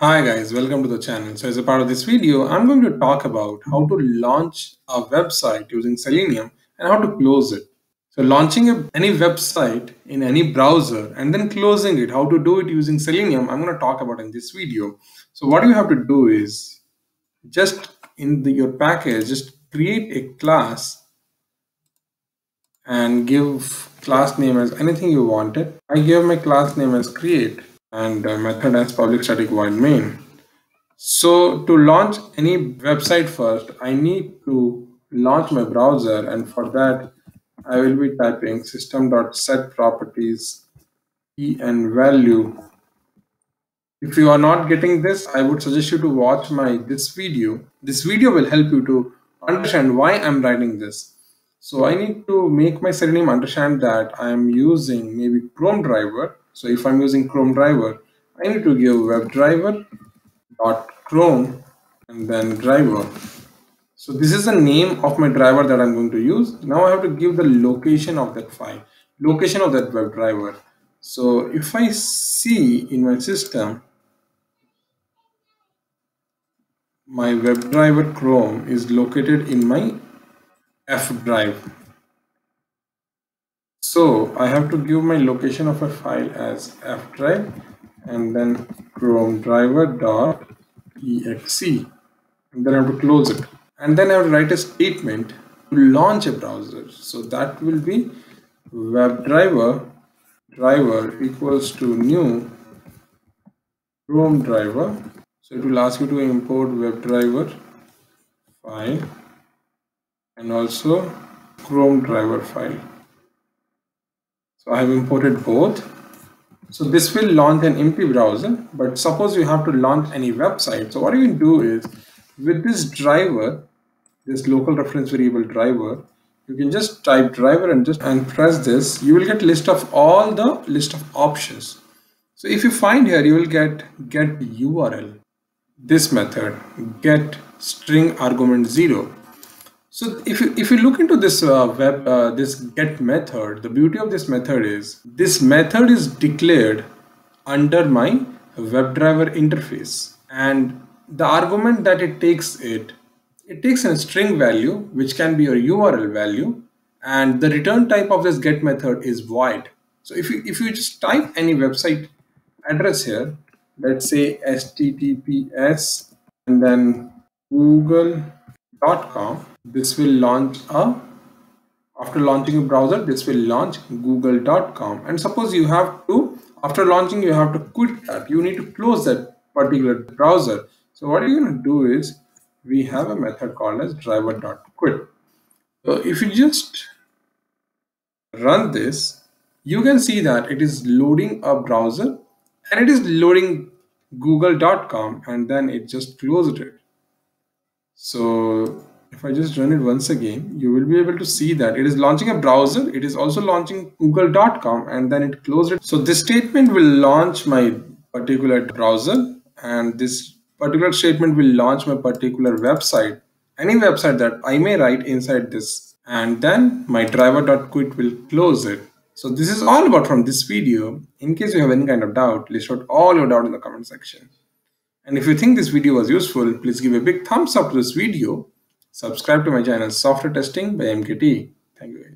Hi guys, welcome to the channel. So as a part of this video, I'm going to talk about how to launch a website using Selenium and how to close it. So launching a, any website in any browser and then closing it, how to do it using Selenium, I'm going to talk about in this video. So what you have to do is just in the, your package, just create a class and give class name as anything you wanted. I give my class name as create and uh, method as public static void main. So to launch any website first, I need to launch my browser and for that I will be typing system.set properties en value. If you are not getting this, I would suggest you to watch my this video. This video will help you to understand why I'm writing this. So I need to make my Selenium understand that I'm using maybe Chrome driver so if I'm using Chrome driver, I need to give WebDriver dot Chrome and then driver. So this is the name of my driver that I'm going to use. Now I have to give the location of that file, location of that WebDriver. So if I see in my system, my WebDriver Chrome is located in my F drive. So I have to give my location of a file as f drive and then chrome driver dot exe and then I have to close it and then I have to write a statement to launch a browser. So that will be WebDriver driver equals to new Chrome driver. So it will ask you to import WebDriver file and also Chrome driver file. So I have imported both. So this will launch an empty browser, but suppose you have to launch any website. So what you can do is with this driver, this local reference variable driver, you can just type driver and just and press this. You will get list of all the list of options. So if you find here, you will get get URL, this method, get string argument zero. So if you, if you look into this uh, web, uh, this get method, the beauty of this method is this method is declared under my WebDriver interface and the argument that it takes it, it takes a string value which can be a URL value and the return type of this get method is void. So if you, if you just type any website address here, let's say https and then google.com this will launch a after launching a browser this will launch google.com and suppose you have to after launching you have to quit that. You need to close that particular browser. So what you're going to do is we have a method called as driver.quit so if you just run this you can see that it is loading a browser and it is loading google.com and then it just closed it so if I just run it once again, you will be able to see that it is launching a browser. It is also launching google.com and then it closed it. So this statement will launch my particular browser and this particular statement will launch my particular website, any website that I may write inside this. And then my driver.quit will close it. So this is all about from this video. In case you have any kind of doubt, list out all your doubt in the comment section. And if you think this video was useful, please give a big thumbs up to this video Subscribe to my channel Software Testing by MKT. Thank you.